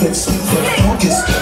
that stuff,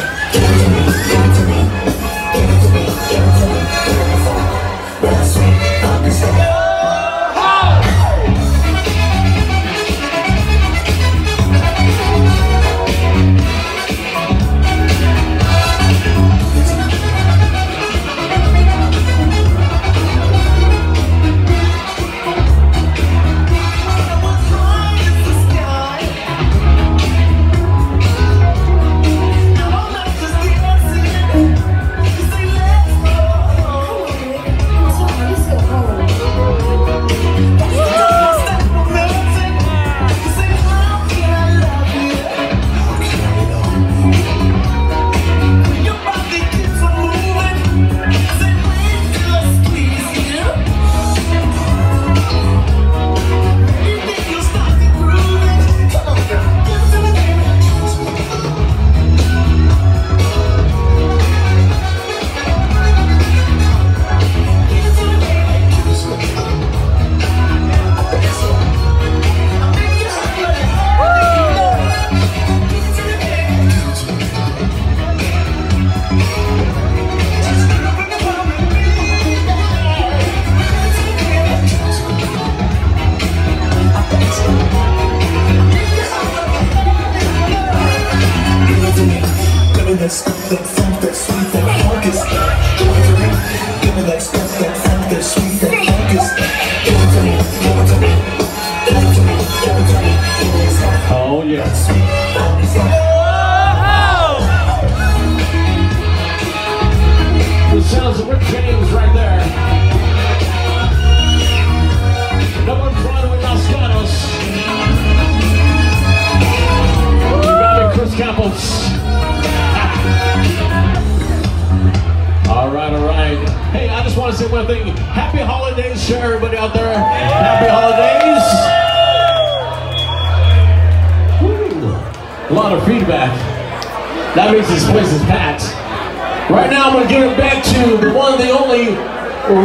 that funk, that sweet, that funky stuff. Give it to me. Give me that stuff, that funk, that sweet, that funky stuff. Give it to me. Give it to me. Give it to me. Give it to me. Give me. Oh yeah. That sweet, funky stuff. The sounds of Rick James right there. Number one with Los Gatos. Got it, Chris Campos. Say one thing. Happy holidays to everybody out there. Happy holidays. Woo. A lot of feedback. That means this place is packed. Right now, I'm going to give it back to the one, the only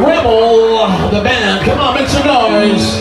Rebel, the band. Come on, make some noise.